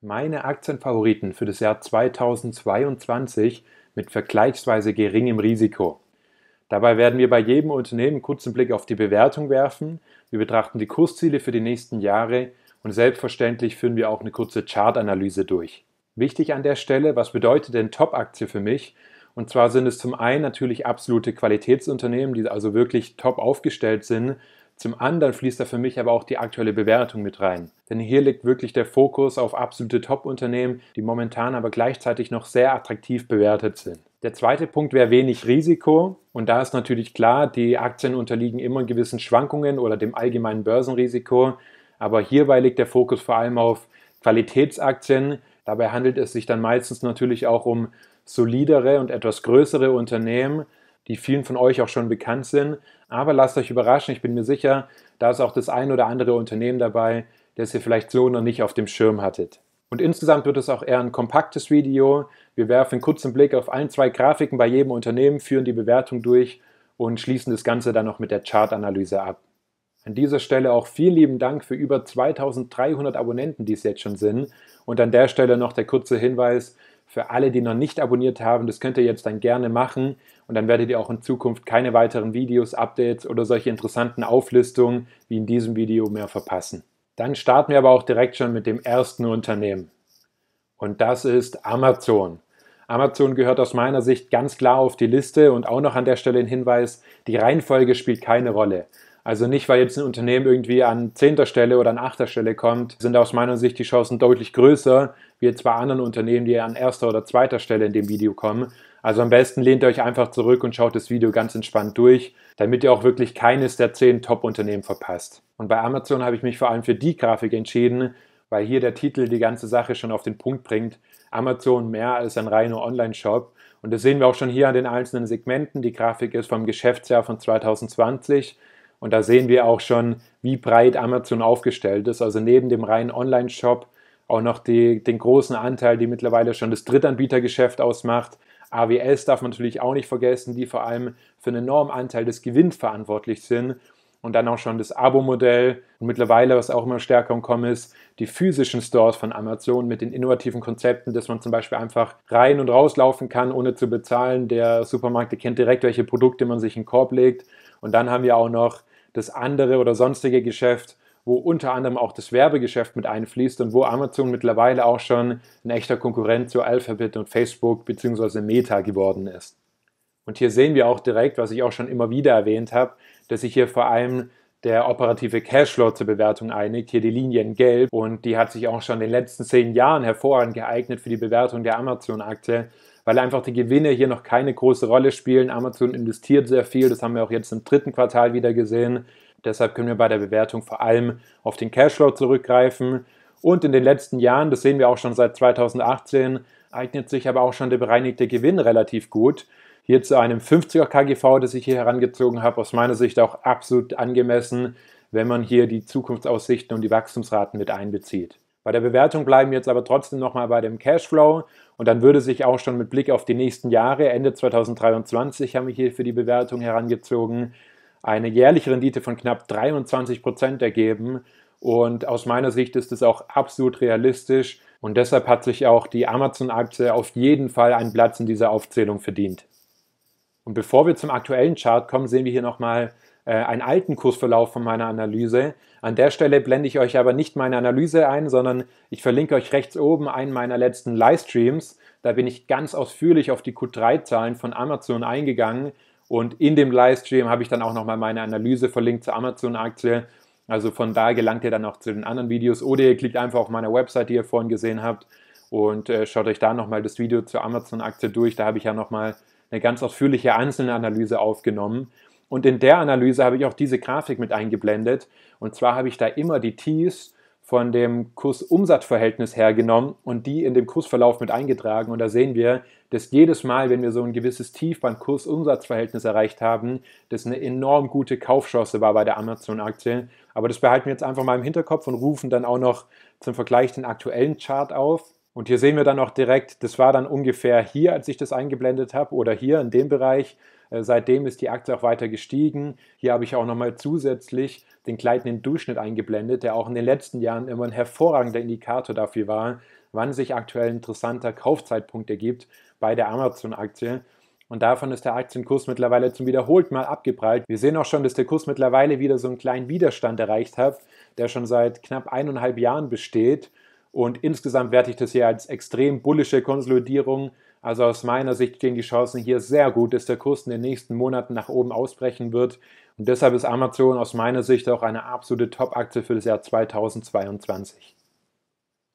Meine Aktienfavoriten für das Jahr 2022 mit vergleichsweise geringem Risiko. Dabei werden wir bei jedem Unternehmen einen kurzen Blick auf die Bewertung werfen. Wir betrachten die Kursziele für die nächsten Jahre und selbstverständlich führen wir auch eine kurze Chartanalyse durch. Wichtig an der Stelle, was bedeutet denn Top-Aktie für mich? Und zwar sind es zum einen natürlich absolute Qualitätsunternehmen, die also wirklich top aufgestellt sind, zum anderen fließt da für mich aber auch die aktuelle Bewertung mit rein. Denn hier liegt wirklich der Fokus auf absolute Top-Unternehmen, die momentan aber gleichzeitig noch sehr attraktiv bewertet sind. Der zweite Punkt wäre wenig Risiko. Und da ist natürlich klar, die Aktien unterliegen immer gewissen Schwankungen oder dem allgemeinen Börsenrisiko. Aber hierbei liegt der Fokus vor allem auf Qualitätsaktien. Dabei handelt es sich dann meistens natürlich auch um solidere und etwas größere Unternehmen, die vielen von euch auch schon bekannt sind. Aber lasst euch überraschen, ich bin mir sicher, da ist auch das ein oder andere Unternehmen dabei, das ihr vielleicht so noch nicht auf dem Schirm hattet. Und insgesamt wird es auch eher ein kompaktes Video. Wir werfen einen kurzen Blick auf ein, zwei Grafiken bei jedem Unternehmen, führen die Bewertung durch und schließen das Ganze dann noch mit der Chartanalyse ab. An dieser Stelle auch vielen lieben Dank für über 2300 Abonnenten, die es jetzt schon sind. Und an der Stelle noch der kurze Hinweis, für alle, die noch nicht abonniert haben, das könnt ihr jetzt dann gerne machen und dann werdet ihr auch in Zukunft keine weiteren Videos, Updates oder solche interessanten Auflistungen wie in diesem Video mehr verpassen. Dann starten wir aber auch direkt schon mit dem ersten Unternehmen. Und das ist Amazon. Amazon gehört aus meiner Sicht ganz klar auf die Liste und auch noch an der Stelle ein Hinweis, die Reihenfolge spielt keine Rolle. Also nicht, weil jetzt ein Unternehmen irgendwie an zehnter Stelle oder an achter Stelle kommt, sind aus meiner Sicht die Chancen deutlich größer, wie jetzt bei anderen Unternehmen, die an erster oder zweiter Stelle in dem Video kommen. Also am besten lehnt ihr euch einfach zurück und schaut das Video ganz entspannt durch, damit ihr auch wirklich keines der zehn Top-Unternehmen verpasst. Und bei Amazon habe ich mich vor allem für die Grafik entschieden, weil hier der Titel die ganze Sache schon auf den Punkt bringt. Amazon mehr als ein reiner Online-Shop. Und das sehen wir auch schon hier an den einzelnen Segmenten. Die Grafik ist vom Geschäftsjahr von 2020 und da sehen wir auch schon, wie breit Amazon aufgestellt ist. Also neben dem reinen Online-Shop auch noch die, den großen Anteil, die mittlerweile schon das Drittanbietergeschäft ausmacht. AWS darf man natürlich auch nicht vergessen, die vor allem für einen enormen Anteil des Gewinns verantwortlich sind. Und dann auch schon das Abo-Modell. Und mittlerweile, was auch immer stärker im Kommen ist, die physischen Stores von Amazon mit den innovativen Konzepten, dass man zum Beispiel einfach rein und rauslaufen kann, ohne zu bezahlen. Der Supermarkt der kennt direkt, welche Produkte man sich in den Korb legt. Und dann haben wir auch noch das andere oder sonstige Geschäft, wo unter anderem auch das Werbegeschäft mit einfließt und wo Amazon mittlerweile auch schon ein echter Konkurrent zu Alphabet und Facebook bzw. Meta geworden ist. Und hier sehen wir auch direkt, was ich auch schon immer wieder erwähnt habe, dass sich hier vor allem der operative Cashflow zur Bewertung einigt. Hier die Linie in Gelb und die hat sich auch schon in den letzten zehn Jahren hervorragend geeignet für die Bewertung der Amazon-Aktie, weil einfach die Gewinne hier noch keine große Rolle spielen. Amazon investiert sehr viel, das haben wir auch jetzt im dritten Quartal wieder gesehen. Deshalb können wir bei der Bewertung vor allem auf den Cashflow zurückgreifen. Und in den letzten Jahren, das sehen wir auch schon seit 2018, eignet sich aber auch schon der bereinigte Gewinn relativ gut. Hier zu einem 50er KGV, das ich hier herangezogen habe, aus meiner Sicht auch absolut angemessen, wenn man hier die Zukunftsaussichten und die Wachstumsraten mit einbezieht. Bei der Bewertung bleiben wir jetzt aber trotzdem nochmal bei dem Cashflow und dann würde sich auch schon mit Blick auf die nächsten Jahre, Ende 2023 haben wir hier für die Bewertung herangezogen, eine jährliche Rendite von knapp 23 Prozent ergeben. Und aus meiner Sicht ist es auch absolut realistisch und deshalb hat sich auch die Amazon-Aktie auf jeden Fall einen Platz in dieser Aufzählung verdient. Und bevor wir zum aktuellen Chart kommen, sehen wir hier nochmal äh, einen alten Kursverlauf von meiner Analyse. An der Stelle blende ich euch aber nicht meine Analyse ein, sondern ich verlinke euch rechts oben einen meiner letzten Livestreams. Da bin ich ganz ausführlich auf die Q3-Zahlen von Amazon eingegangen und in dem Livestream habe ich dann auch nochmal meine Analyse verlinkt zur Amazon-Aktie. Also von da gelangt ihr dann auch zu den anderen Videos oder ihr klickt einfach auf meine Website, die ihr vorhin gesehen habt und äh, schaut euch da nochmal das Video zur Amazon-Aktie durch. Da habe ich ja nochmal eine ganz ausführliche einzelne Analyse aufgenommen. Und in der Analyse habe ich auch diese Grafik mit eingeblendet. Und zwar habe ich da immer die Ts von dem Kursumsatzverhältnis hergenommen und die in dem Kursverlauf mit eingetragen. Und da sehen wir, dass jedes Mal, wenn wir so ein gewisses Tief beim Kursumsatzverhältnis erreicht haben, das eine enorm gute Kaufchance war bei der Amazon-Aktie. Aber das behalten wir jetzt einfach mal im Hinterkopf und rufen dann auch noch zum Vergleich den aktuellen Chart auf. Und hier sehen wir dann auch direkt, das war dann ungefähr hier, als ich das eingeblendet habe, oder hier in dem Bereich, seitdem ist die Aktie auch weiter gestiegen. Hier habe ich auch nochmal zusätzlich den gleitenden Durchschnitt eingeblendet, der auch in den letzten Jahren immer ein hervorragender Indikator dafür war, wann sich aktuell ein interessanter Kaufzeitpunkt ergibt bei der Amazon-Aktie. Und davon ist der Aktienkurs mittlerweile zum wiederholten Mal abgeprallt. Wir sehen auch schon, dass der Kurs mittlerweile wieder so einen kleinen Widerstand erreicht hat, der schon seit knapp eineinhalb Jahren besteht. Und insgesamt werte ich das hier als extrem bullische Konsolidierung. Also aus meiner Sicht gehen die Chancen hier sehr gut, dass der Kurs in den nächsten Monaten nach oben ausbrechen wird. Und deshalb ist Amazon aus meiner Sicht auch eine absolute Top-Aktie für das Jahr 2022.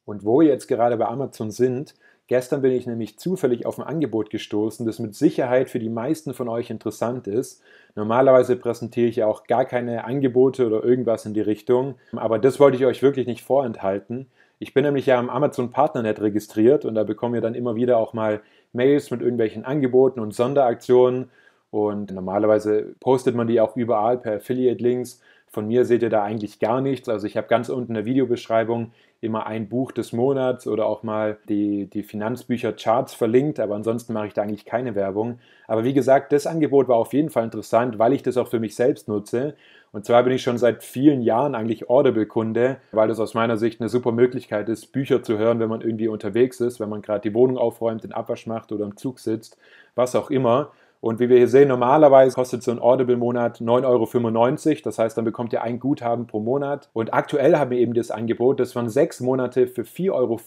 Und wo wir jetzt gerade bei Amazon sind, gestern bin ich nämlich zufällig auf ein Angebot gestoßen, das mit Sicherheit für die meisten von euch interessant ist. Normalerweise präsentiere ich ja auch gar keine Angebote oder irgendwas in die Richtung, aber das wollte ich euch wirklich nicht vorenthalten. Ich bin nämlich ja am Amazon Partnernet registriert und da bekommen wir dann immer wieder auch mal Mails mit irgendwelchen Angeboten und Sonderaktionen. Und normalerweise postet man die auch überall per Affiliate-Links. Von mir seht ihr da eigentlich gar nichts. Also ich habe ganz unten in der Videobeschreibung immer ein Buch des Monats oder auch mal die, die Finanzbücher Charts verlinkt, aber ansonsten mache ich da eigentlich keine Werbung. Aber wie gesagt, das Angebot war auf jeden Fall interessant, weil ich das auch für mich selbst nutze. Und zwar bin ich schon seit vielen Jahren eigentlich Audible-Kunde, weil das aus meiner Sicht eine super Möglichkeit ist, Bücher zu hören, wenn man irgendwie unterwegs ist, wenn man gerade die Wohnung aufräumt, den Abwasch macht oder im Zug sitzt, was auch immer. Und wie wir hier sehen, normalerweise kostet so ein Audible-Monat 9,95 Euro. Das heißt, dann bekommt ihr ein Guthaben pro Monat. Und aktuell haben wir eben das Angebot, dass man sechs Monate für 4,95 Euro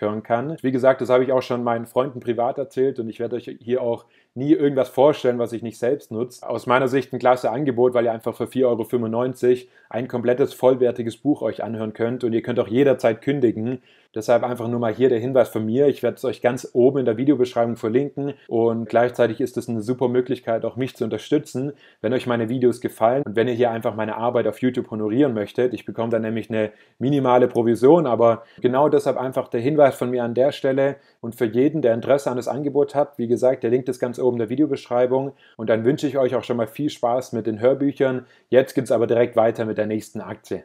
hören kann. Wie gesagt, das habe ich auch schon meinen Freunden privat erzählt und ich werde euch hier auch nie irgendwas vorstellen, was ich nicht selbst nutze. Aus meiner Sicht ein klasse Angebot, weil ihr einfach für 4,95 Euro ein komplettes vollwertiges Buch euch anhören könnt und ihr könnt auch jederzeit kündigen. Deshalb einfach nur mal hier der Hinweis von mir. Ich werde es euch ganz oben in der Videobeschreibung verlinken und gleichzeitig ist es eine super Möglichkeit, auch mich zu unterstützen, wenn euch meine Videos gefallen und wenn ihr hier einfach meine Arbeit auf YouTube honorieren möchtet. Ich bekomme dann nämlich eine minimale Provision, aber genau deshalb einfach der Hinweis von mir an der Stelle und für jeden, der Interesse an das Angebot hat, wie gesagt, der Link ist ganz oben in der Videobeschreibung und dann wünsche ich euch auch schon mal viel Spaß mit den Hörbüchern. Jetzt geht es aber direkt weiter mit der nächsten Aktie.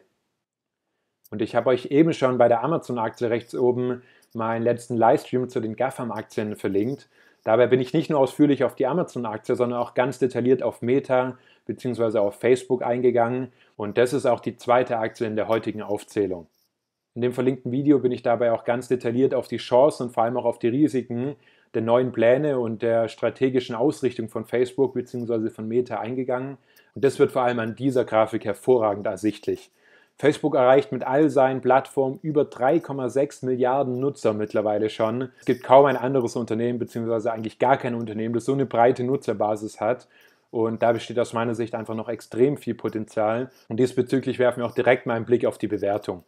Und ich habe euch eben schon bei der Amazon-Aktie rechts oben meinen letzten Livestream zu den GAFAM-Aktien verlinkt. Dabei bin ich nicht nur ausführlich auf die Amazon-Aktie, sondern auch ganz detailliert auf Meta bzw. auf Facebook eingegangen. Und das ist auch die zweite Aktie in der heutigen Aufzählung. In dem verlinkten Video bin ich dabei auch ganz detailliert auf die Chancen und vor allem auch auf die Risiken der neuen Pläne und der strategischen Ausrichtung von Facebook bzw. von Meta eingegangen. Und das wird vor allem an dieser Grafik hervorragend ersichtlich. Facebook erreicht mit all seinen Plattformen über 3,6 Milliarden Nutzer mittlerweile schon. Es gibt kaum ein anderes Unternehmen, beziehungsweise eigentlich gar kein Unternehmen, das so eine breite Nutzerbasis hat. Und da besteht aus meiner Sicht einfach noch extrem viel Potenzial. Und diesbezüglich werfen wir auch direkt mal einen Blick auf die Bewertung.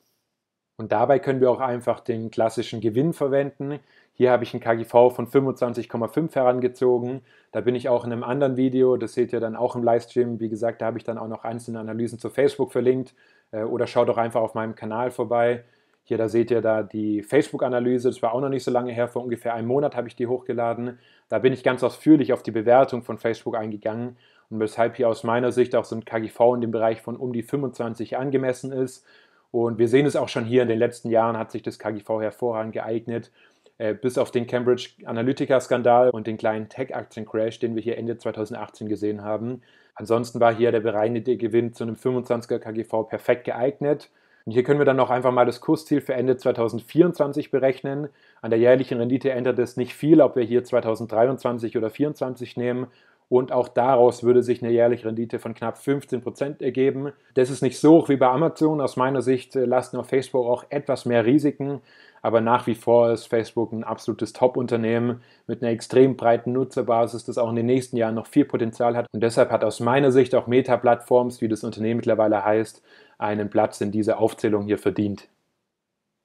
Und dabei können wir auch einfach den klassischen Gewinn verwenden. Hier habe ich ein KGV von 25,5 herangezogen. Da bin ich auch in einem anderen Video, das seht ihr dann auch im Livestream. Wie gesagt, da habe ich dann auch noch einzelne Analysen zu Facebook verlinkt. Äh, oder schaut doch einfach auf meinem Kanal vorbei. Hier, da seht ihr da die Facebook-Analyse. Das war auch noch nicht so lange her. Vor ungefähr einem Monat habe ich die hochgeladen. Da bin ich ganz ausführlich auf die Bewertung von Facebook eingegangen und weshalb hier aus meiner Sicht auch so ein KGV in dem Bereich von um die 25 angemessen ist. Und wir sehen es auch schon hier in den letzten Jahren hat sich das KGV hervorragend geeignet. Äh, bis auf den Cambridge Analytica-Skandal und den kleinen Tech-Aktien-Crash, den wir hier Ende 2018 gesehen haben, Ansonsten war hier der bereinigte Gewinn zu einem 25er KGV perfekt geeignet. Und hier können wir dann noch einfach mal das Kursziel für Ende 2024 berechnen. An der jährlichen Rendite ändert es nicht viel, ob wir hier 2023 oder 2024 nehmen. Und auch daraus würde sich eine jährliche Rendite von knapp 15% ergeben. Das ist nicht so hoch wie bei Amazon. Aus meiner Sicht äh, lasten auf Facebook auch etwas mehr Risiken. Aber nach wie vor ist Facebook ein absolutes Top-Unternehmen mit einer extrem breiten Nutzerbasis, das auch in den nächsten Jahren noch viel Potenzial hat. Und deshalb hat aus meiner Sicht auch Meta-Plattforms, wie das Unternehmen mittlerweile heißt, einen Platz in dieser Aufzählung hier verdient.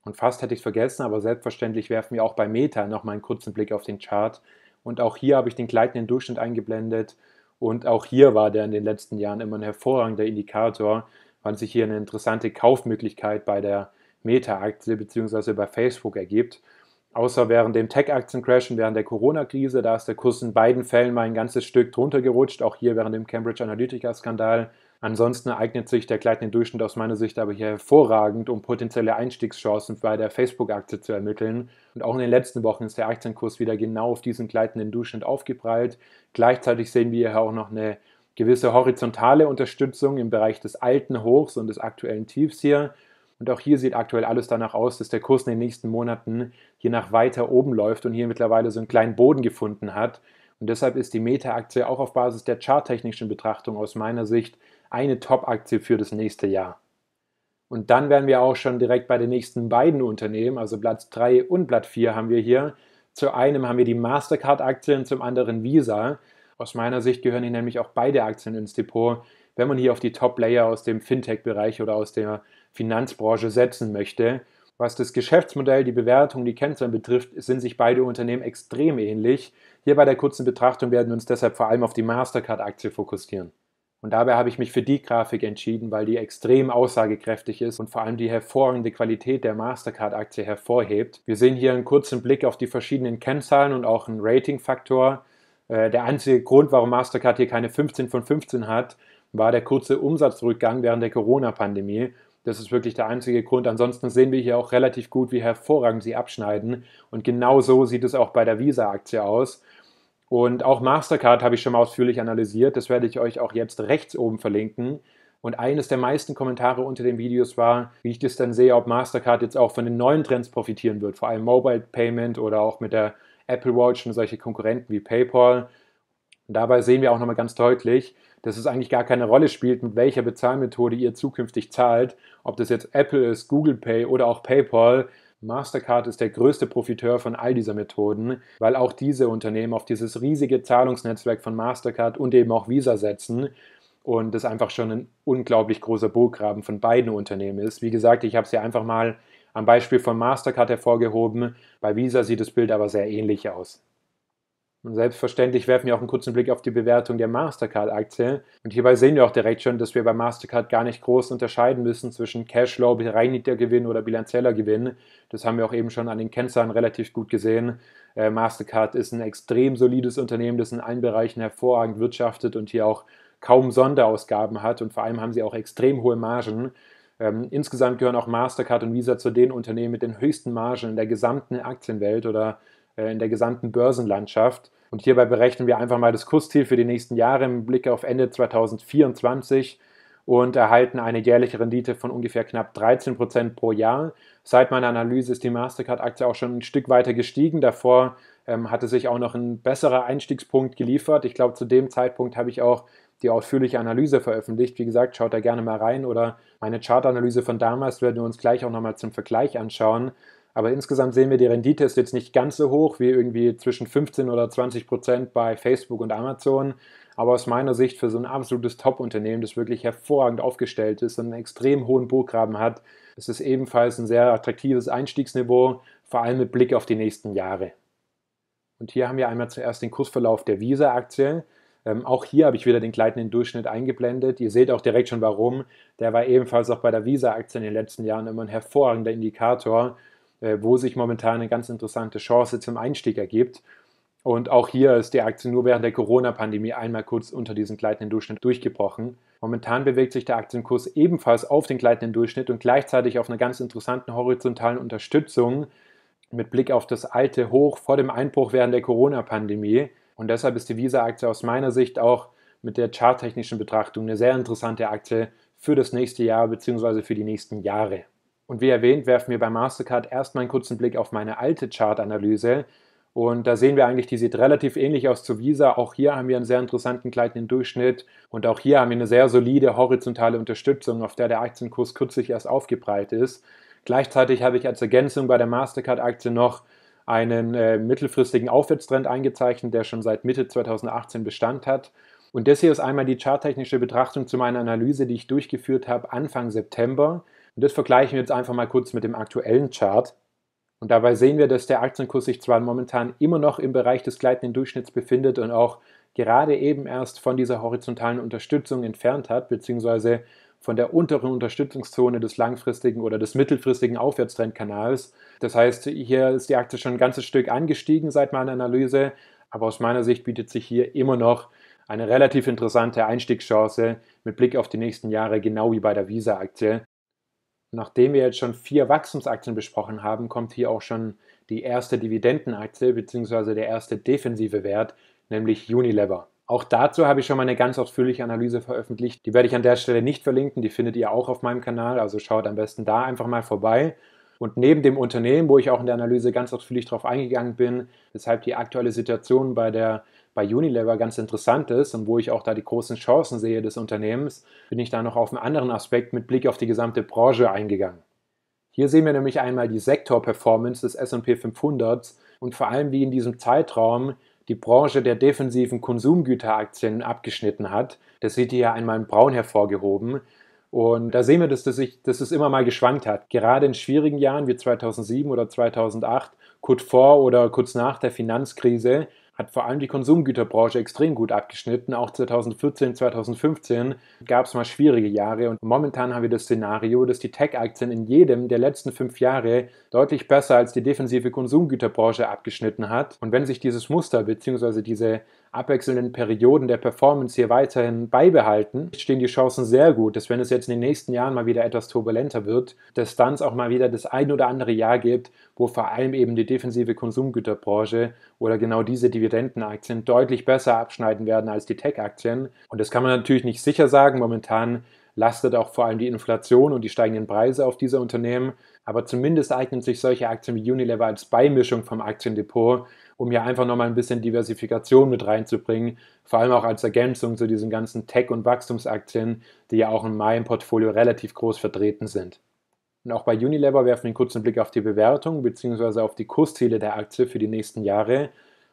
Und fast hätte ich es vergessen, aber selbstverständlich werfen wir auch bei Meta nochmal einen kurzen Blick auf den Chart. Und auch hier habe ich den gleitenden Durchschnitt eingeblendet. Und auch hier war der in den letzten Jahren immer ein hervorragender Indikator, weil sich hier eine interessante Kaufmöglichkeit bei der Meta-Aktie bzw. bei Facebook ergibt. Außer während dem Tech-Aktiencrash und während der Corona-Krise, da ist der Kurs in beiden Fällen mal ein ganzes Stück drunter gerutscht, auch hier während dem Cambridge Analytica-Skandal. Ansonsten eignet sich der gleitende Durchschnitt aus meiner Sicht aber hier hervorragend, um potenzielle Einstiegschancen bei der Facebook-Aktie zu ermitteln. Und auch in den letzten Wochen ist der Aktienkurs wieder genau auf diesen gleitenden Durchschnitt aufgeprallt. Gleichzeitig sehen wir hier auch noch eine gewisse horizontale Unterstützung im Bereich des alten Hochs und des aktuellen Tiefs hier. Und auch hier sieht aktuell alles danach aus, dass der Kurs in den nächsten Monaten hier nach weiter oben läuft und hier mittlerweile so einen kleinen Boden gefunden hat. Und deshalb ist die Meta-Aktie auch auf Basis der charttechnischen Betrachtung aus meiner Sicht eine Top-Aktie für das nächste Jahr. Und dann werden wir auch schon direkt bei den nächsten beiden Unternehmen, also Platz 3 und Platz 4 haben wir hier. Zu einem haben wir die Mastercard-Aktien, zum anderen Visa. Aus meiner Sicht gehören hier nämlich auch beide Aktien ins Depot, wenn man hier auf die Top-Layer aus dem Fintech-Bereich oder aus der Finanzbranche setzen möchte. Was das Geschäftsmodell, die Bewertung, die Kennzahlen betrifft, sind sich beide Unternehmen extrem ähnlich. Hier bei der kurzen Betrachtung werden wir uns deshalb vor allem auf die Mastercard-Aktie fokussieren. Und dabei habe ich mich für die Grafik entschieden, weil die extrem aussagekräftig ist und vor allem die hervorragende Qualität der Mastercard-Aktie hervorhebt. Wir sehen hier einen kurzen Blick auf die verschiedenen Kennzahlen und auch einen Ratingfaktor. Äh, der einzige Grund, warum Mastercard hier keine 15 von 15 hat, war der kurze Umsatzrückgang während der Corona-Pandemie. Das ist wirklich der einzige Grund. Ansonsten sehen wir hier auch relativ gut, wie hervorragend sie abschneiden. Und genau so sieht es auch bei der Visa-Aktie aus. Und auch Mastercard habe ich schon mal ausführlich analysiert. Das werde ich euch auch jetzt rechts oben verlinken. Und eines der meisten Kommentare unter den Videos war, wie ich das dann sehe, ob Mastercard jetzt auch von den neuen Trends profitieren wird, vor allem Mobile Payment oder auch mit der Apple Watch und solche Konkurrenten wie PayPal. Und dabei sehen wir auch nochmal ganz deutlich, dass es eigentlich gar keine Rolle spielt, mit welcher Bezahlmethode ihr zukünftig zahlt, ob das jetzt Apple ist, Google Pay oder auch PayPal. Mastercard ist der größte Profiteur von all dieser Methoden, weil auch diese Unternehmen auf dieses riesige Zahlungsnetzwerk von Mastercard und eben auch Visa setzen und das einfach schon ein unglaublich großer Burggraben von beiden Unternehmen ist. Wie gesagt, ich habe es ja einfach mal am Beispiel von Mastercard hervorgehoben. Bei Visa sieht das Bild aber sehr ähnlich aus. Und selbstverständlich werfen wir auch einen kurzen Blick auf die Bewertung der Mastercard-Aktie. Und hierbei sehen wir auch direkt schon, dass wir bei Mastercard gar nicht groß unterscheiden müssen zwischen Cashflow, bereinigter Gewinn oder bilanzieller Gewinn. Das haben wir auch eben schon an den Kennzahlen relativ gut gesehen. Äh, Mastercard ist ein extrem solides Unternehmen, das in allen Bereichen hervorragend wirtschaftet und hier auch kaum Sonderausgaben hat. Und vor allem haben sie auch extrem hohe Margen. Ähm, insgesamt gehören auch Mastercard und Visa zu den Unternehmen mit den höchsten Margen in der gesamten Aktienwelt oder in der gesamten Börsenlandschaft. Und hierbei berechnen wir einfach mal das Kursziel für die nächsten Jahre im Blick auf Ende 2024 und erhalten eine jährliche Rendite von ungefähr knapp 13 Prozent pro Jahr. Seit meiner Analyse ist die Mastercard-Aktie auch schon ein Stück weiter gestiegen. Davor ähm, hatte sich auch noch ein besserer Einstiegspunkt geliefert. Ich glaube, zu dem Zeitpunkt habe ich auch die ausführliche Analyse veröffentlicht. Wie gesagt, schaut da gerne mal rein oder meine Chartanalyse von damals werden wir uns gleich auch nochmal zum Vergleich anschauen. Aber insgesamt sehen wir, die Rendite ist jetzt nicht ganz so hoch wie irgendwie zwischen 15 oder 20 Prozent bei Facebook und Amazon. Aber aus meiner Sicht für so ein absolutes Top-Unternehmen, das wirklich hervorragend aufgestellt ist und einen extrem hohen Burggraben hat, ist es ebenfalls ein sehr attraktives Einstiegsniveau, vor allem mit Blick auf die nächsten Jahre. Und hier haben wir einmal zuerst den Kursverlauf der Visa-Aktie. Ähm, auch hier habe ich wieder den gleitenden Durchschnitt eingeblendet. Ihr seht auch direkt schon warum. Der war ebenfalls auch bei der Visa-Aktie in den letzten Jahren immer ein hervorragender Indikator wo sich momentan eine ganz interessante Chance zum Einstieg ergibt. Und auch hier ist die Aktie nur während der Corona-Pandemie einmal kurz unter diesen gleitenden Durchschnitt durchgebrochen. Momentan bewegt sich der Aktienkurs ebenfalls auf den gleitenden Durchschnitt und gleichzeitig auf einer ganz interessanten horizontalen Unterstützung mit Blick auf das alte Hoch vor dem Einbruch während der Corona-Pandemie. Und deshalb ist die Visa-Aktie aus meiner Sicht auch mit der charttechnischen Betrachtung eine sehr interessante Aktie für das nächste Jahr bzw. für die nächsten Jahre. Und wie erwähnt, werfen wir bei Mastercard erstmal einen kurzen Blick auf meine alte Chartanalyse. Und da sehen wir eigentlich, die sieht relativ ähnlich aus zu Visa. Auch hier haben wir einen sehr interessanten gleitenden Durchschnitt. Und auch hier haben wir eine sehr solide horizontale Unterstützung, auf der der Aktienkurs kürzlich erst aufgebreitet ist. Gleichzeitig habe ich als Ergänzung bei der Mastercard-Aktie noch einen äh, mittelfristigen Aufwärtstrend eingezeichnet, der schon seit Mitte 2018 Bestand hat. Und das hier ist einmal die charttechnische Betrachtung zu meiner Analyse, die ich durchgeführt habe Anfang September. Und das vergleichen wir jetzt einfach mal kurz mit dem aktuellen Chart. Und dabei sehen wir, dass der Aktienkurs sich zwar momentan immer noch im Bereich des gleitenden Durchschnitts befindet und auch gerade eben erst von dieser horizontalen Unterstützung entfernt hat, beziehungsweise von der unteren Unterstützungszone des langfristigen oder des mittelfristigen Aufwärtstrendkanals. Das heißt, hier ist die Aktie schon ein ganzes Stück angestiegen seit meiner Analyse, aber aus meiner Sicht bietet sich hier immer noch eine relativ interessante Einstiegschance mit Blick auf die nächsten Jahre, genau wie bei der Visa-Aktie. Nachdem wir jetzt schon vier Wachstumsaktien besprochen haben, kommt hier auch schon die erste Dividendenaktie bzw. der erste defensive Wert, nämlich Unilever. Auch dazu habe ich schon mal eine ganz ausführliche Analyse veröffentlicht. Die werde ich an der Stelle nicht verlinken, die findet ihr auch auf meinem Kanal, also schaut am besten da einfach mal vorbei. Und neben dem Unternehmen, wo ich auch in der Analyse ganz ausführlich darauf eingegangen bin, weshalb die aktuelle Situation bei, der, bei Unilever ganz interessant ist und wo ich auch da die großen Chancen sehe des Unternehmens, bin ich da noch auf einen anderen Aspekt mit Blick auf die gesamte Branche eingegangen. Hier sehen wir nämlich einmal die Sektorperformance des SP 500 und vor allem wie in diesem Zeitraum die Branche der defensiven Konsumgüteraktien abgeschnitten hat. Das seht ihr ja einmal in braun hervorgehoben. Und da sehen wir, dass, das sich, dass es immer mal geschwankt hat. Gerade in schwierigen Jahren wie 2007 oder 2008, kurz vor oder kurz nach der Finanzkrise, hat vor allem die Konsumgüterbranche extrem gut abgeschnitten. Auch 2014, 2015 gab es mal schwierige Jahre und momentan haben wir das Szenario, dass die Tech-Aktien in jedem der letzten fünf Jahre deutlich besser als die defensive Konsumgüterbranche abgeschnitten hat. Und wenn sich dieses Muster bzw. diese abwechselnden Perioden der Performance hier weiterhin beibehalten, stehen die Chancen sehr gut, dass wenn es jetzt in den nächsten Jahren mal wieder etwas turbulenter wird, dass dann es auch mal wieder das ein oder andere Jahr gibt, wo vor allem eben die defensive Konsumgüterbranche oder genau diese Dividendenaktien deutlich besser abschneiden werden als die Tech-Aktien. Und das kann man natürlich nicht sicher sagen. Momentan lastet auch vor allem die Inflation und die steigenden Preise auf diese Unternehmen. Aber zumindest eignen sich solche Aktien wie Unilever als Beimischung vom Aktiendepot, um hier einfach nochmal ein bisschen Diversifikation mit reinzubringen, vor allem auch als Ergänzung zu diesen ganzen Tech- und Wachstumsaktien, die ja auch in meinem Portfolio relativ groß vertreten sind. Und auch bei Unilever werfen wir einen kurzen Blick auf die Bewertung bzw. auf die Kursziele der Aktie für die nächsten Jahre.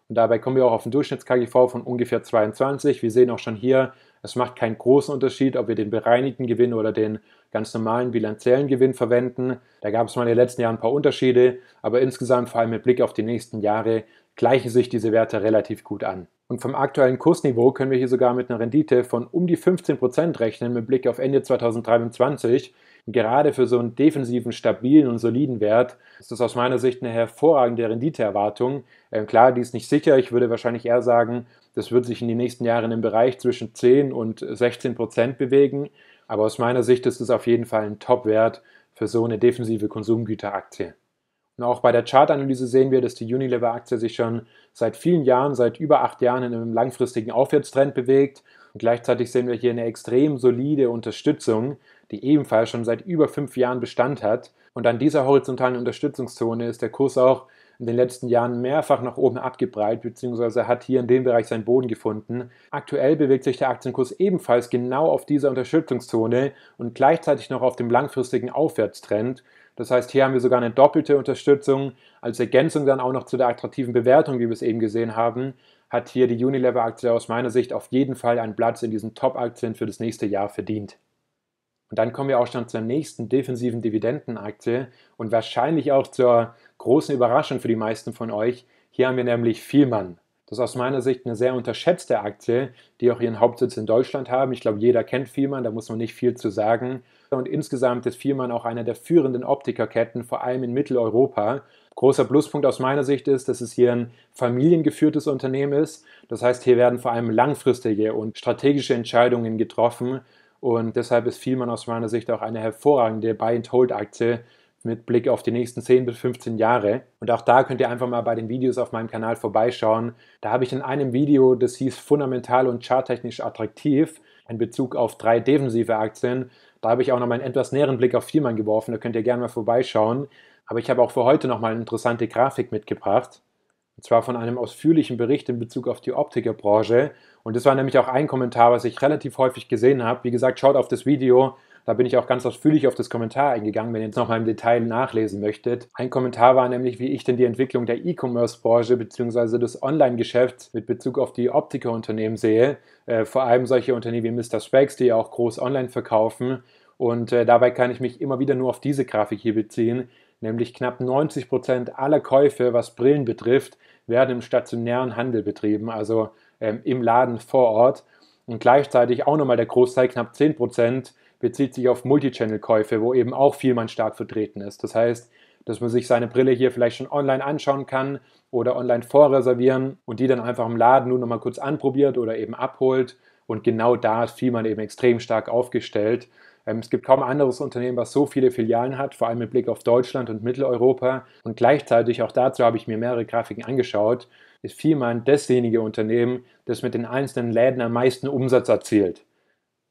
Und dabei kommen wir auch auf einen Durchschnitts-KGV von ungefähr 22. Wir sehen auch schon hier, es macht keinen großen Unterschied, ob wir den bereinigten Gewinn oder den ganz normalen bilanziellen Gewinn verwenden. Da gab es mal in den letzten Jahren ein paar Unterschiede, aber insgesamt, vor allem mit Blick auf die nächsten Jahre, gleichen sich diese Werte relativ gut an. Und vom aktuellen Kursniveau können wir hier sogar mit einer Rendite von um die 15% rechnen mit Blick auf Ende 2023. Und gerade für so einen defensiven, stabilen und soliden Wert ist das aus meiner Sicht eine hervorragende Renditeerwartung. Ähm, klar, die ist nicht sicher. Ich würde wahrscheinlich eher sagen, das wird sich in den nächsten Jahren im Bereich zwischen 10 und 16 Prozent bewegen. Aber aus meiner Sicht ist es auf jeden Fall ein Top-Wert für so eine defensive Konsumgüteraktie. Und auch bei der Chartanalyse sehen wir, dass die Unilever-Aktie sich schon seit vielen Jahren, seit über acht Jahren in einem langfristigen Aufwärtstrend bewegt. Und gleichzeitig sehen wir hier eine extrem solide Unterstützung, die ebenfalls schon seit über fünf Jahren Bestand hat. Und an dieser horizontalen Unterstützungszone ist der Kurs auch in den letzten Jahren mehrfach nach oben abgebreit, beziehungsweise hat hier in dem Bereich seinen Boden gefunden. Aktuell bewegt sich der Aktienkurs ebenfalls genau auf dieser Unterstützungszone und gleichzeitig noch auf dem langfristigen Aufwärtstrend. Das heißt, hier haben wir sogar eine doppelte Unterstützung als Ergänzung dann auch noch zu der attraktiven Bewertung, wie wir es eben gesehen haben, hat hier die Unilever-Aktie aus meiner Sicht auf jeden Fall einen Platz in diesen Top-Aktien für das nächste Jahr verdient. Und dann kommen wir auch schon zur nächsten defensiven Dividendenaktie und wahrscheinlich auch zur großen Überraschung für die meisten von euch. Hier haben wir nämlich Vielmann. Das ist aus meiner Sicht eine sehr unterschätzte Aktie, die auch ihren Hauptsitz in Deutschland haben. Ich glaube, jeder kennt Vielmann, da muss man nicht viel zu sagen. Und insgesamt ist Vielmann auch einer der führenden Optikerketten, vor allem in Mitteleuropa. Großer Pluspunkt aus meiner Sicht ist, dass es hier ein familiengeführtes Unternehmen ist. Das heißt, hier werden vor allem langfristige und strategische Entscheidungen getroffen. Und deshalb ist Vielmann aus meiner Sicht auch eine hervorragende Buy-and-Hold-Aktie, mit Blick auf die nächsten 10 bis 15 Jahre. Und auch da könnt ihr einfach mal bei den Videos auf meinem Kanal vorbeischauen. Da habe ich in einem Video, das hieß Fundamental und charttechnisch attraktiv, in Bezug auf drei defensive Aktien. Da habe ich auch noch mal einen etwas näheren Blick auf Vielmann geworfen, da könnt ihr gerne mal vorbeischauen. Aber ich habe auch für heute noch mal eine interessante Grafik mitgebracht. Und zwar von einem ausführlichen Bericht in Bezug auf die Optikerbranche. Und das war nämlich auch ein Kommentar, was ich relativ häufig gesehen habe. Wie gesagt, schaut auf das Video, da bin ich auch ganz ausführlich auf das Kommentar eingegangen, wenn ihr jetzt noch mal im Detail nachlesen möchtet. Ein Kommentar war nämlich, wie ich denn die Entwicklung der E-Commerce-Branche bzw. des Online-Geschäfts mit Bezug auf die Optikerunternehmen sehe. Äh, vor allem solche Unternehmen wie Mr. Specs, die ja auch groß online verkaufen. Und äh, dabei kann ich mich immer wieder nur auf diese Grafik hier beziehen, nämlich knapp 90 Prozent aller Käufe, was Brillen betrifft, werden im stationären Handel betrieben, also im Laden vor Ort. Und gleichzeitig auch nochmal der Großteil, knapp 10 Prozent, bezieht sich auf Multichannel-Käufe, wo eben auch Vielmann stark vertreten ist. Das heißt, dass man sich seine Brille hier vielleicht schon online anschauen kann oder online vorreservieren und die dann einfach im Laden nur noch mal kurz anprobiert oder eben abholt. Und genau da ist Vielmann eben extrem stark aufgestellt. Ähm, es gibt kaum anderes Unternehmen, was so viele Filialen hat, vor allem mit Blick auf Deutschland und Mitteleuropa. Und gleichzeitig, auch dazu habe ich mir mehrere Grafiken angeschaut, ist Vielmann dasjenige Unternehmen, das mit den einzelnen Läden am meisten Umsatz erzielt.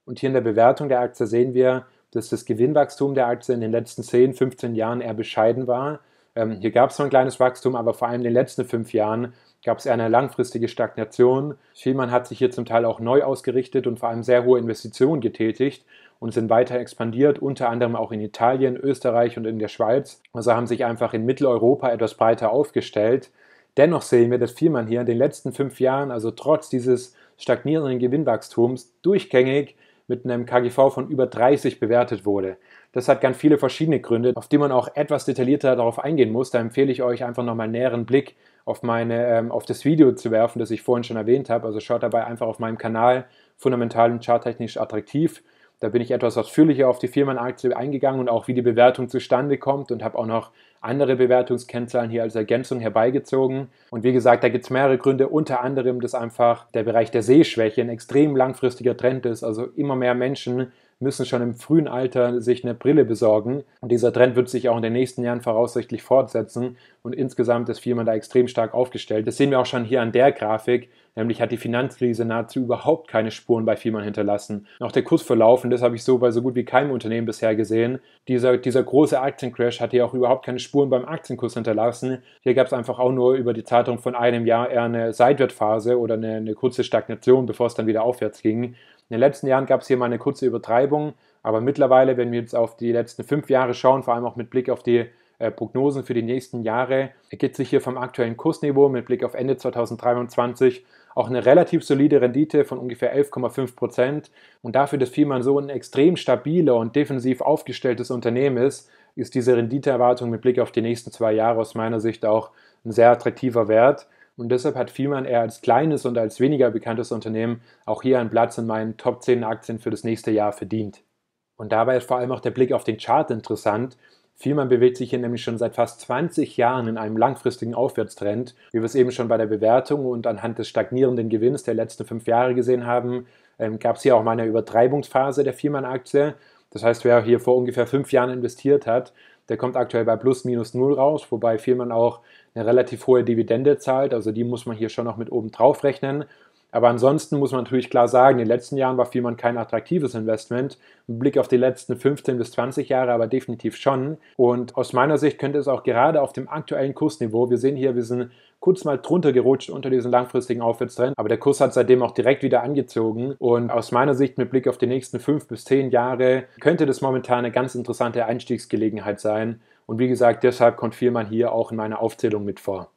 Und hier in der Bewertung der Aktie sehen wir, dass das Gewinnwachstum der Aktie in den letzten 10, 15 Jahren eher bescheiden war. Ähm, hier gab es so ein kleines Wachstum, aber vor allem in den letzten fünf Jahren gab es eher eine langfristige Stagnation. Vielmann hat sich hier zum Teil auch neu ausgerichtet und vor allem sehr hohe Investitionen getätigt und sind weiter expandiert, unter anderem auch in Italien, Österreich und in der Schweiz. Also haben sich einfach in Mitteleuropa etwas breiter aufgestellt. Dennoch sehen wir, dass Vielmann hier in den letzten fünf Jahren, also trotz dieses stagnierenden Gewinnwachstums, durchgängig mit einem KGV von über 30 bewertet wurde. Das hat ganz viele verschiedene Gründe, auf die man auch etwas detaillierter darauf eingehen muss. Da empfehle ich euch einfach nochmal einen näheren Blick auf, meine, ähm, auf das Video zu werfen, das ich vorhin schon erwähnt habe. Also schaut dabei einfach auf meinem Kanal Fundamental und Charttechnisch attraktiv. Da bin ich etwas ausführlicher auf die Firmenaktie eingegangen und auch wie die Bewertung zustande kommt und habe auch noch andere Bewertungskennzahlen hier als Ergänzung herbeigezogen. Und wie gesagt, da gibt es mehrere Gründe, unter anderem, dass einfach der Bereich der Sehschwäche ein extrem langfristiger Trend ist. Also immer mehr Menschen müssen schon im frühen Alter sich eine Brille besorgen. Und dieser Trend wird sich auch in den nächsten Jahren voraussichtlich fortsetzen. Und insgesamt ist Firma da extrem stark aufgestellt. Das sehen wir auch schon hier an der Grafik. Nämlich hat die Finanzkrise nahezu überhaupt keine Spuren bei Firmen hinterlassen. Auch der Kursverlauf, und das habe ich so bei so gut wie keinem Unternehmen bisher gesehen, dieser, dieser große Aktiencrash hat hier auch überhaupt keine Spuren beim Aktienkurs hinterlassen. Hier gab es einfach auch nur über die Zeitung von einem Jahr eher eine Seitwärtsphase oder eine, eine kurze Stagnation, bevor es dann wieder aufwärts ging. In den letzten Jahren gab es hier mal eine kurze Übertreibung, aber mittlerweile, wenn wir jetzt auf die letzten fünf Jahre schauen, vor allem auch mit Blick auf die äh, Prognosen für die nächsten Jahre, ergibt sich hier vom aktuellen Kursniveau mit Blick auf Ende 2023 auch eine relativ solide Rendite von ungefähr 11,5 Prozent. Und dafür, dass Firman so ein extrem stabiler und defensiv aufgestelltes Unternehmen ist, ist diese Renditeerwartung mit Blick auf die nächsten zwei Jahre aus meiner Sicht auch ein sehr attraktiver Wert. Und deshalb hat Vielmann eher als kleines und als weniger bekanntes Unternehmen auch hier einen Platz in meinen Top 10 Aktien für das nächste Jahr verdient. Und dabei ist vor allem auch der Blick auf den Chart interessant. Vielmann bewegt sich hier nämlich schon seit fast 20 Jahren in einem langfristigen Aufwärtstrend, wie wir es eben schon bei der Bewertung und anhand des stagnierenden Gewinns der letzten fünf Jahre gesehen haben, ähm, gab es hier auch mal eine Übertreibungsphase der Vielmann-Aktie. Das heißt, wer hier vor ungefähr fünf Jahren investiert hat, der kommt aktuell bei plus minus null raus, wobei Firmen auch eine relativ hohe Dividende zahlt. Also die muss man hier schon noch mit oben drauf rechnen. Aber ansonsten muss man natürlich klar sagen, in den letzten Jahren war Firman kein attraktives Investment. Ein Blick auf die letzten 15 bis 20 Jahre aber definitiv schon. Und aus meiner Sicht könnte es auch gerade auf dem aktuellen Kursniveau, wir sehen hier, wir sind kurz mal drunter gerutscht unter diesen langfristigen Aufwärtstrend, aber der Kurs hat seitdem auch direkt wieder angezogen. Und aus meiner Sicht mit Blick auf die nächsten 5 bis 10 Jahre könnte das momentan eine ganz interessante Einstiegsgelegenheit sein. Und wie gesagt, deshalb kommt Firman hier auch in meiner Aufzählung mit vor.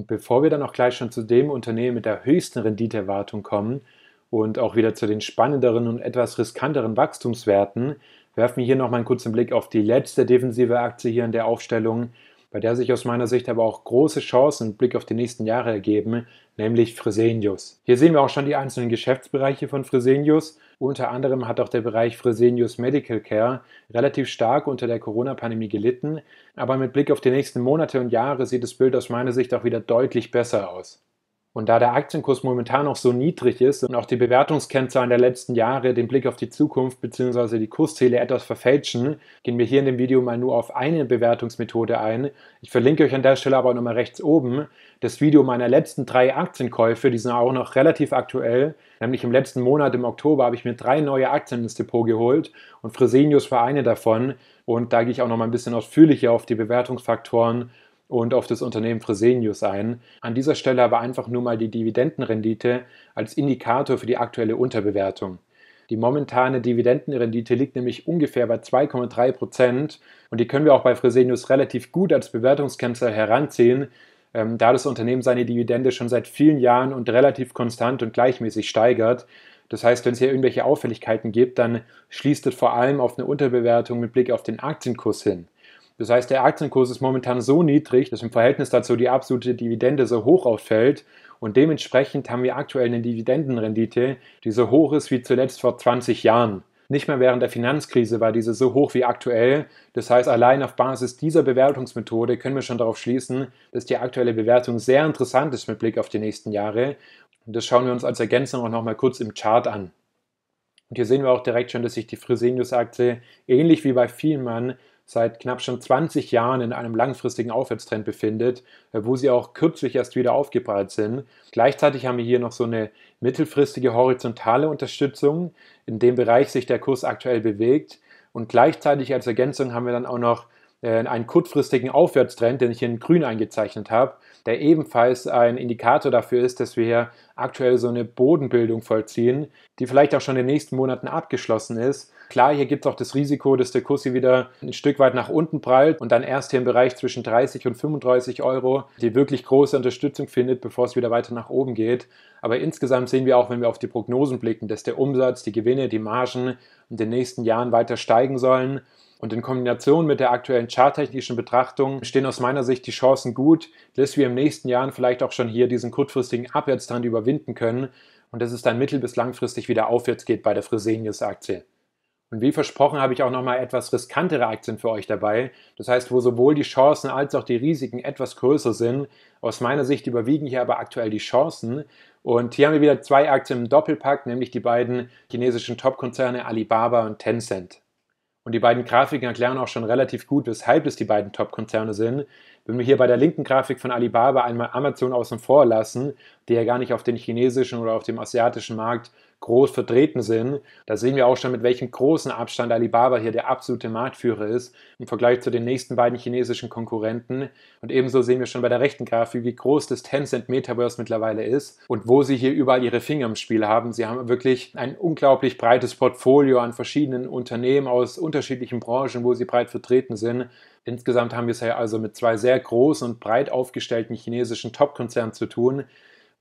Und bevor wir dann auch gleich schon zu dem Unternehmen mit der höchsten Renditeerwartung kommen und auch wieder zu den spannenderen und etwas riskanteren Wachstumswerten, werfen wir hier noch mal einen kurzen Blick auf die letzte defensive Aktie hier in der Aufstellung, bei der sich aus meiner Sicht aber auch große Chancen und Blick auf die nächsten Jahre ergeben, nämlich Fresenius. Hier sehen wir auch schon die einzelnen Geschäftsbereiche von Fresenius unter anderem hat auch der Bereich Fresenius Medical Care relativ stark unter der Corona-Pandemie gelitten, aber mit Blick auf die nächsten Monate und Jahre sieht das Bild aus meiner Sicht auch wieder deutlich besser aus. Und da der Aktienkurs momentan noch so niedrig ist und auch die Bewertungskennzahlen der letzten Jahre den Blick auf die Zukunft bzw. die Kursziele etwas verfälschen, gehen wir hier in dem Video mal nur auf eine Bewertungsmethode ein. Ich verlinke euch an der Stelle aber nochmal rechts oben das Video meiner letzten drei Aktienkäufe, die sind auch noch relativ aktuell. Nämlich im letzten Monat, im Oktober, habe ich mir drei neue Aktien ins Depot geholt und Fresenius war eine davon. Und da gehe ich auch noch mal ein bisschen ausführlicher auf die Bewertungsfaktoren und auf das Unternehmen Fresenius ein. An dieser Stelle aber einfach nur mal die Dividendenrendite als Indikator für die aktuelle Unterbewertung. Die momentane Dividendenrendite liegt nämlich ungefähr bei 2,3 Prozent und die können wir auch bei Fresenius relativ gut als Bewertungskennzahl heranziehen, ähm, da das Unternehmen seine Dividende schon seit vielen Jahren und relativ konstant und gleichmäßig steigert. Das heißt, wenn es hier irgendwelche Auffälligkeiten gibt, dann schließt es vor allem auf eine Unterbewertung mit Blick auf den Aktienkurs hin. Das heißt, der Aktienkurs ist momentan so niedrig, dass im Verhältnis dazu die absolute Dividende so hoch auffällt und dementsprechend haben wir aktuell eine Dividendenrendite, die so hoch ist wie zuletzt vor 20 Jahren. Nicht mehr während der Finanzkrise war diese so hoch wie aktuell. Das heißt, allein auf Basis dieser Bewertungsmethode können wir schon darauf schließen, dass die aktuelle Bewertung sehr interessant ist mit Blick auf die nächsten Jahre. Und das schauen wir uns als Ergänzung auch nochmal kurz im Chart an. Und hier sehen wir auch direkt schon, dass sich die Fresenius-Aktie ähnlich wie bei Vielmann seit knapp schon 20 Jahren in einem langfristigen Aufwärtstrend befindet, äh, wo sie auch kürzlich erst wieder aufgeprallt sind. Gleichzeitig haben wir hier noch so eine mittelfristige horizontale Unterstützung, in dem Bereich sich der Kurs aktuell bewegt. Und gleichzeitig als Ergänzung haben wir dann auch noch äh, einen kurzfristigen Aufwärtstrend, den ich hier in grün eingezeichnet habe, der ebenfalls ein Indikator dafür ist, dass wir hier aktuell so eine Bodenbildung vollziehen, die vielleicht auch schon in den nächsten Monaten abgeschlossen ist. Klar, hier gibt es auch das Risiko, dass der Kurs hier wieder ein Stück weit nach unten prallt und dann erst hier im Bereich zwischen 30 und 35 Euro die wirklich große Unterstützung findet, bevor es wieder weiter nach oben geht. Aber insgesamt sehen wir auch, wenn wir auf die Prognosen blicken, dass der Umsatz, die Gewinne, die Margen in den nächsten Jahren weiter steigen sollen und in Kombination mit der aktuellen charttechnischen Betrachtung stehen aus meiner Sicht die Chancen gut, dass wir im nächsten Jahr vielleicht auch schon hier diesen kurzfristigen Abwärtstrend überwinden können und dass es dann mittel- bis langfristig wieder aufwärts geht bei der Fresenius-Aktie. Und wie versprochen habe ich auch nochmal etwas riskantere Aktien für euch dabei. Das heißt, wo sowohl die Chancen als auch die Risiken etwas größer sind. Aus meiner Sicht überwiegen hier aber aktuell die Chancen. Und hier haben wir wieder zwei Aktien im Doppelpack, nämlich die beiden chinesischen Top-Konzerne Alibaba und Tencent. Und die beiden Grafiken erklären auch schon relativ gut, weshalb es die beiden Top-Konzerne sind. Wenn wir hier bei der linken Grafik von Alibaba einmal Amazon außen vor lassen, die ja gar nicht auf den chinesischen oder auf dem asiatischen Markt groß vertreten sind. Da sehen wir auch schon, mit welchem großen Abstand Alibaba hier der absolute Marktführer ist im Vergleich zu den nächsten beiden chinesischen Konkurrenten. Und ebenso sehen wir schon bei der rechten Grafik, wie groß das Tencent Metaverse mittlerweile ist und wo sie hier überall ihre Finger im Spiel haben. Sie haben wirklich ein unglaublich breites Portfolio an verschiedenen Unternehmen aus unterschiedlichen Branchen, wo sie breit vertreten sind. Insgesamt haben wir es ja also mit zwei sehr großen und breit aufgestellten chinesischen Top-Konzernen zu tun,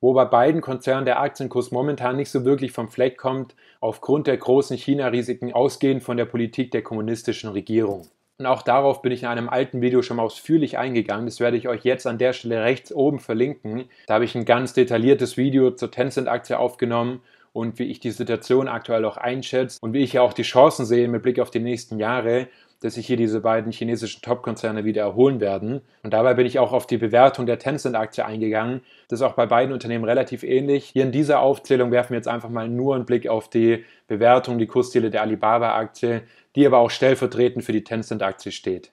wo bei beiden Konzernen der Aktienkurs momentan nicht so wirklich vom Fleck kommt, aufgrund der großen China-Risiken ausgehend von der Politik der kommunistischen Regierung. Und auch darauf bin ich in einem alten Video schon mal ausführlich eingegangen. Das werde ich euch jetzt an der Stelle rechts oben verlinken. Da habe ich ein ganz detailliertes Video zur Tencent-Aktie aufgenommen und wie ich die Situation aktuell auch einschätze und wie ich ja auch die Chancen sehe mit Blick auf die nächsten Jahre dass sich hier diese beiden chinesischen Top-Konzerne wieder erholen werden. Und dabei bin ich auch auf die Bewertung der Tencent-Aktie eingegangen. Das ist auch bei beiden Unternehmen relativ ähnlich. Hier in dieser Aufzählung werfen wir jetzt einfach mal nur einen Blick auf die Bewertung, die Kursziele der Alibaba-Aktie, die aber auch stellvertretend für die Tencent-Aktie steht.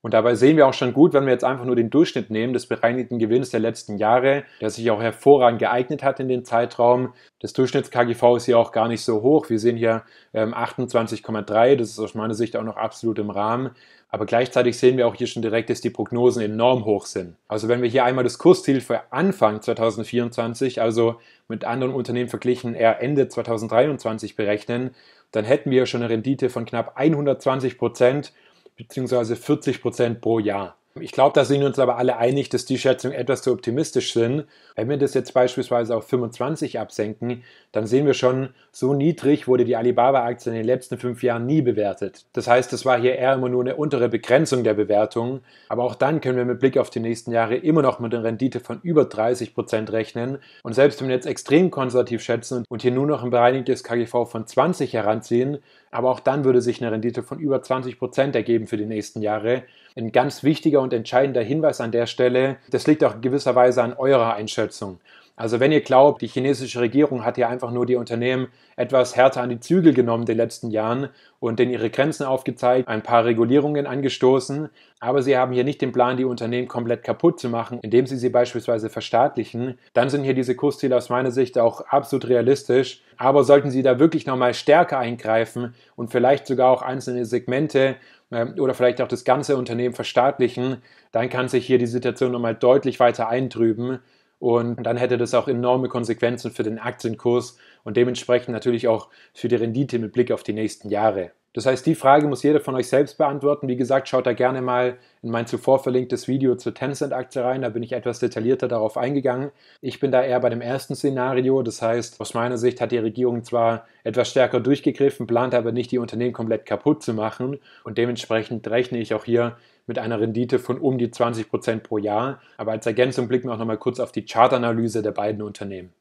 Und dabei sehen wir auch schon gut, wenn wir jetzt einfach nur den Durchschnitt nehmen des bereinigten Gewinns der letzten Jahre, der sich auch hervorragend geeignet hat in den Zeitraum. Das Durchschnitts-KGV ist hier auch gar nicht so hoch. Wir sehen hier ähm, 28,3. Das ist aus meiner Sicht auch noch absolut im Rahmen. Aber gleichzeitig sehen wir auch hier schon direkt, dass die Prognosen enorm hoch sind. Also wenn wir hier einmal das Kursziel für Anfang 2024, also mit anderen Unternehmen verglichen eher Ende 2023 berechnen, dann hätten wir schon eine Rendite von knapp 120 Prozent beziehungsweise 40 Prozent pro Jahr. Ich glaube, da sind wir uns aber alle einig, dass die Schätzungen etwas zu optimistisch sind. Wenn wir das jetzt beispielsweise auf 25 absenken, dann sehen wir schon, so niedrig wurde die Alibaba-Aktie in den letzten fünf Jahren nie bewertet. Das heißt, es war hier eher immer nur eine untere Begrenzung der Bewertung. Aber auch dann können wir mit Blick auf die nächsten Jahre immer noch mit einer Rendite von über 30 Prozent rechnen. Und selbst wenn wir jetzt extrem konservativ schätzen und hier nur noch ein bereinigtes KGV von 20 heranziehen, aber auch dann würde sich eine Rendite von über 20 Prozent ergeben für die nächsten Jahre. Ein ganz wichtiger und entscheidender Hinweis an der Stelle, das liegt auch gewisserweise an eurer Einschätzung. Also wenn ihr glaubt, die chinesische Regierung hat ja einfach nur die Unternehmen etwas härter an die Zügel genommen in den letzten Jahren und denen ihre Grenzen aufgezeigt, ein paar Regulierungen angestoßen, aber sie haben hier nicht den Plan, die Unternehmen komplett kaputt zu machen, indem sie sie beispielsweise verstaatlichen, dann sind hier diese Kursziele aus meiner Sicht auch absolut realistisch. Aber sollten sie da wirklich nochmal stärker eingreifen und vielleicht sogar auch einzelne Segmente oder vielleicht auch das ganze Unternehmen verstaatlichen, dann kann sich hier die Situation nochmal deutlich weiter eintrüben. Und dann hätte das auch enorme Konsequenzen für den Aktienkurs und dementsprechend natürlich auch für die Rendite mit Blick auf die nächsten Jahre. Das heißt, die Frage muss jeder von euch selbst beantworten. Wie gesagt, schaut da gerne mal in mein zuvor verlinktes Video zur Tencent-Aktie rein. Da bin ich etwas detaillierter darauf eingegangen. Ich bin da eher bei dem ersten Szenario. Das heißt, aus meiner Sicht hat die Regierung zwar etwas stärker durchgegriffen, plant aber nicht, die Unternehmen komplett kaputt zu machen. Und dementsprechend rechne ich auch hier mit einer Rendite von um die 20% pro Jahr. Aber als Ergänzung blicken wir auch nochmal kurz auf die Chartanalyse der beiden Unternehmen.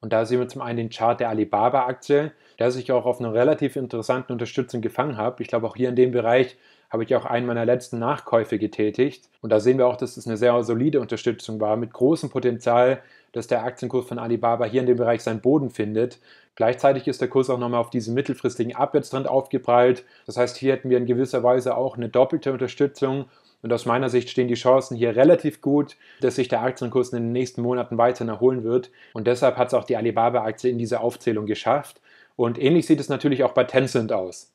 Und da sehen wir zum einen den Chart der Alibaba-Aktie, der sich auch auf einer relativ interessanten Unterstützung gefangen hat. Ich glaube, auch hier in dem Bereich habe ich auch einen meiner letzten Nachkäufe getätigt. Und da sehen wir auch, dass es eine sehr solide Unterstützung war mit großem Potenzial, dass der Aktienkurs von Alibaba hier in dem Bereich seinen Boden findet. Gleichzeitig ist der Kurs auch nochmal auf diesen mittelfristigen Abwärtstrend aufgeprallt. Das heißt, hier hätten wir in gewisser Weise auch eine doppelte Unterstützung. Und aus meiner Sicht stehen die Chancen hier relativ gut, dass sich der Aktienkurs in den nächsten Monaten weiter erholen wird. Und deshalb hat es auch die Alibaba-Aktie in diese Aufzählung geschafft. Und ähnlich sieht es natürlich auch bei Tencent aus.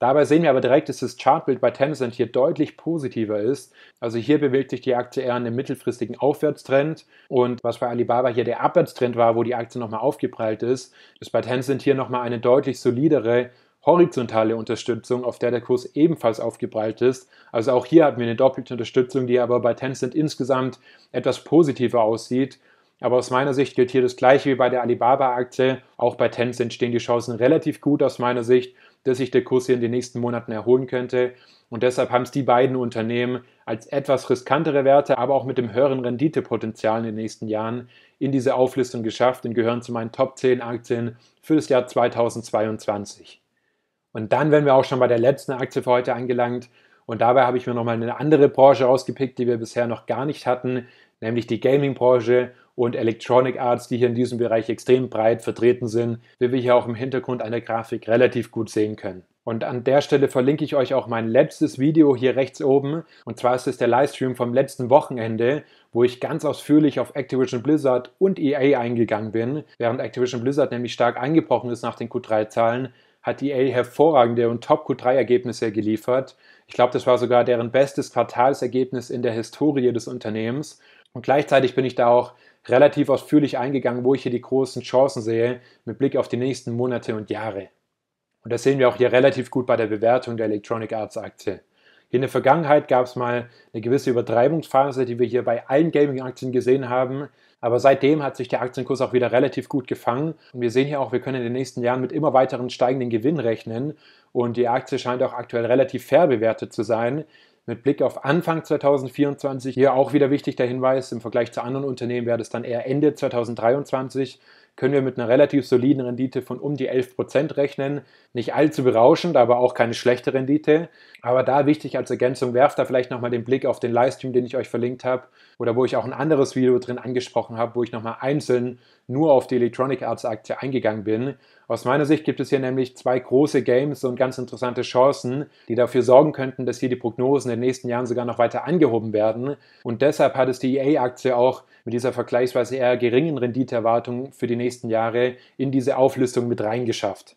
Dabei sehen wir aber direkt, dass das Chartbild bei Tencent hier deutlich positiver ist. Also hier bewegt sich die Aktie eher in einem mittelfristigen Aufwärtstrend. Und was bei Alibaba hier der Abwärtstrend war, wo die Aktie nochmal aufgeprallt ist, ist bei Tencent hier nochmal eine deutlich solidere horizontale Unterstützung, auf der der Kurs ebenfalls aufgeprallt ist. Also auch hier hatten wir eine doppelte Unterstützung, die aber bei Tencent insgesamt etwas positiver aussieht. Aber aus meiner Sicht gilt hier das gleiche wie bei der Alibaba-Aktie. Auch bei Tencent stehen die Chancen relativ gut aus meiner Sicht dass sich der Kurs hier in den nächsten Monaten erholen könnte. Und deshalb haben es die beiden Unternehmen als etwas riskantere Werte, aber auch mit dem höheren Renditepotenzial in den nächsten Jahren in diese Auflistung geschafft und gehören zu meinen Top 10 Aktien für das Jahr 2022. Und dann wären wir auch schon bei der letzten Aktie für heute angelangt. Und dabei habe ich mir nochmal eine andere Branche rausgepickt, die wir bisher noch gar nicht hatten, nämlich die Gaming-Branche und Electronic Arts, die hier in diesem Bereich extrem breit vertreten sind, wie wir hier auch im Hintergrund einer Grafik relativ gut sehen können. Und an der Stelle verlinke ich euch auch mein letztes Video hier rechts oben. Und zwar ist es der Livestream vom letzten Wochenende, wo ich ganz ausführlich auf Activision Blizzard und EA eingegangen bin. Während Activision Blizzard nämlich stark eingebrochen ist nach den Q3-Zahlen, hat EA hervorragende und Top-Q3-Ergebnisse geliefert. Ich glaube, das war sogar deren bestes Quartalsergebnis in der Historie des Unternehmens. Und gleichzeitig bin ich da auch relativ ausführlich eingegangen, wo ich hier die großen Chancen sehe mit Blick auf die nächsten Monate und Jahre. Und das sehen wir auch hier relativ gut bei der Bewertung der Electronic Arts Aktie. Hier in der Vergangenheit gab es mal eine gewisse Übertreibungsphase, die wir hier bei allen Gaming-Aktien gesehen haben. Aber seitdem hat sich der Aktienkurs auch wieder relativ gut gefangen. Und wir sehen hier auch, wir können in den nächsten Jahren mit immer weiteren steigenden Gewinnen rechnen. Und die Aktie scheint auch aktuell relativ fair bewertet zu sein. Mit Blick auf Anfang 2024 hier auch wieder wichtig der Hinweis, im Vergleich zu anderen Unternehmen wäre das dann eher Ende 2023 können wir mit einer relativ soliden Rendite von um die 11% rechnen. Nicht allzu berauschend, aber auch keine schlechte Rendite. Aber da wichtig als Ergänzung, werft da vielleicht nochmal den Blick auf den Livestream, den ich euch verlinkt habe oder wo ich auch ein anderes Video drin angesprochen habe, wo ich nochmal einzeln nur auf die Electronic Arts Aktie eingegangen bin. Aus meiner Sicht gibt es hier nämlich zwei große Games und ganz interessante Chancen, die dafür sorgen könnten, dass hier die Prognosen in den nächsten Jahren sogar noch weiter angehoben werden. Und deshalb hat es die EA-Aktie auch mit dieser vergleichsweise eher geringen Renditeerwartung für die nächsten Jahre in diese Auflistung mit reingeschafft.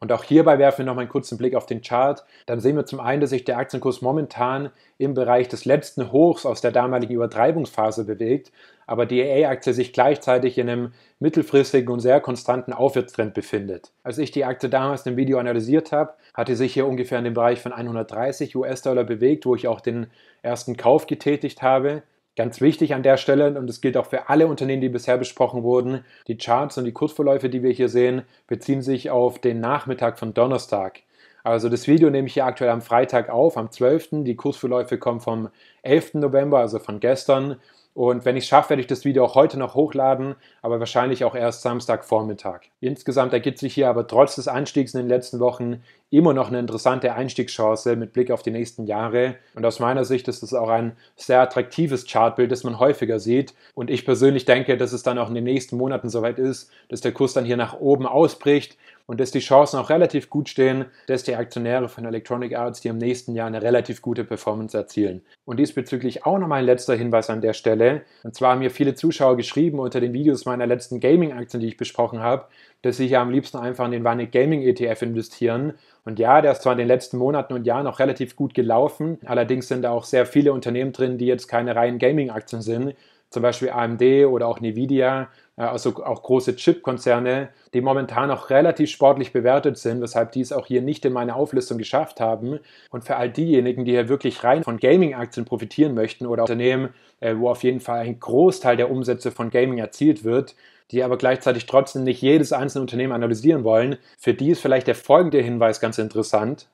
Und auch hierbei werfen wir noch mal einen kurzen Blick auf den Chart. Dann sehen wir zum einen, dass sich der Aktienkurs momentan im Bereich des letzten Hochs aus der damaligen Übertreibungsphase bewegt, aber die EA-Aktie sich gleichzeitig in einem mittelfristigen und sehr konstanten Aufwärtstrend befindet. Als ich die Aktie damals im Video analysiert habe, hatte sich hier ungefähr in dem Bereich von 130 US-Dollar bewegt, wo ich auch den ersten Kauf getätigt habe. Ganz wichtig an der Stelle, und das gilt auch für alle Unternehmen, die bisher besprochen wurden, die Charts und die Kursverläufe, die wir hier sehen, beziehen sich auf den Nachmittag von Donnerstag. Also das Video nehme ich hier aktuell am Freitag auf, am 12. Die Kursverläufe kommen vom 11. November, also von gestern. Und wenn ich es schaffe, werde ich das Video auch heute noch hochladen, aber wahrscheinlich auch erst Samstagvormittag. Insgesamt ergibt sich hier aber trotz des Anstiegs in den letzten Wochen immer noch eine interessante Einstiegschance mit Blick auf die nächsten Jahre. Und aus meiner Sicht ist es auch ein sehr attraktives Chartbild, das man häufiger sieht. Und ich persönlich denke, dass es dann auch in den nächsten Monaten soweit ist, dass der Kurs dann hier nach oben ausbricht und dass die Chancen auch relativ gut stehen, dass die Aktionäre von Electronic Arts die im nächsten Jahr eine relativ gute Performance erzielen. Und diesbezüglich auch nochmal ein letzter Hinweis an der Stelle. Und zwar haben mir viele Zuschauer geschrieben unter den Videos meiner letzten Gaming-Aktien, die ich besprochen habe, dass sie hier am liebsten einfach in den Vanik Gaming ETF investieren. Und ja, der ist zwar in den letzten Monaten und Jahren noch relativ gut gelaufen, allerdings sind da auch sehr viele Unternehmen drin, die jetzt keine reinen Gaming-Aktien sind, zum Beispiel AMD oder auch Nvidia, also auch große Chip-Konzerne, die momentan auch relativ sportlich bewertet sind, weshalb die es auch hier nicht in meine Auflistung geschafft haben. Und für all diejenigen, die hier wirklich rein von Gaming-Aktien profitieren möchten oder Unternehmen, äh, wo auf jeden Fall ein Großteil der Umsätze von Gaming erzielt wird, die aber gleichzeitig trotzdem nicht jedes einzelne Unternehmen analysieren wollen, für die ist vielleicht der folgende Hinweis ganz interessant.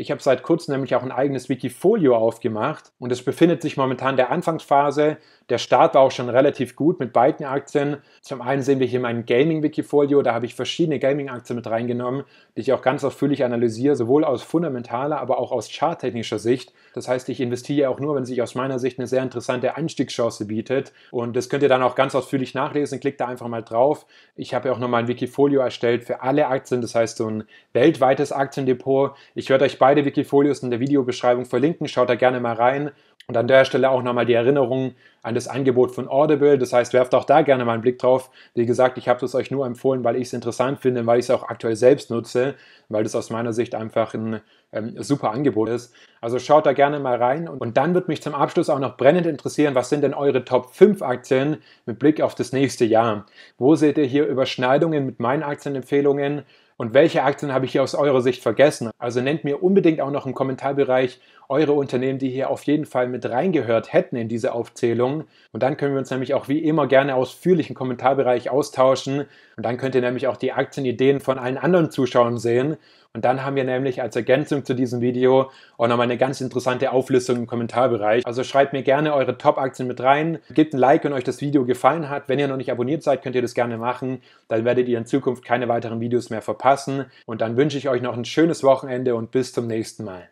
Ich habe seit kurzem nämlich auch ein eigenes Wikifolio aufgemacht und es befindet sich momentan in der Anfangsphase. Der Start war auch schon relativ gut mit beiden Aktien. Zum einen sehen wir hier mein Gaming-Wikifolio, da habe ich verschiedene Gaming-Aktien mit reingenommen, die ich auch ganz ausführlich analysiere, sowohl aus fundamentaler, aber auch aus charttechnischer Sicht. Das heißt, ich investiere auch nur, wenn sich aus meiner Sicht eine sehr interessante Einstiegschance bietet. Und das könnt ihr dann auch ganz ausführlich nachlesen. Klickt da einfach mal drauf. Ich habe ja auch nochmal ein Wikifolio erstellt für alle Aktien, das heißt so ein weltweites Aktiendepot. Ich werde euch beide Wikifolios in der Videobeschreibung verlinken. Schaut da gerne mal rein. Und an der Stelle auch nochmal die Erinnerung an das Angebot von Audible. Das heißt, werft auch da gerne mal einen Blick drauf. Wie gesagt, ich habe das euch nur empfohlen, weil ich es interessant finde, weil ich es auch aktuell selbst nutze, weil das aus meiner Sicht einfach ein ähm, super Angebot ist. Also schaut da gerne mal rein. Und dann wird mich zum Abschluss auch noch brennend interessieren, was sind denn eure Top 5 Aktien mit Blick auf das nächste Jahr? Wo seht ihr hier Überschneidungen mit meinen Aktienempfehlungen? Und welche Aktien habe ich hier aus eurer Sicht vergessen? Also nennt mir unbedingt auch noch im Kommentarbereich eure Unternehmen, die hier auf jeden Fall mit reingehört hätten in diese Aufzählung. Und dann können wir uns nämlich auch wie immer gerne ausführlich im Kommentarbereich austauschen. Und dann könnt ihr nämlich auch die Aktienideen von allen anderen Zuschauern sehen. Und dann haben wir nämlich als Ergänzung zu diesem Video auch nochmal eine ganz interessante Auflistung im Kommentarbereich. Also schreibt mir gerne eure Top-Aktien mit rein. Gebt ein Like, wenn euch das Video gefallen hat. Wenn ihr noch nicht abonniert seid, könnt ihr das gerne machen. Dann werdet ihr in Zukunft keine weiteren Videos mehr verpassen. Und dann wünsche ich euch noch ein schönes Wochenende und bis zum nächsten Mal.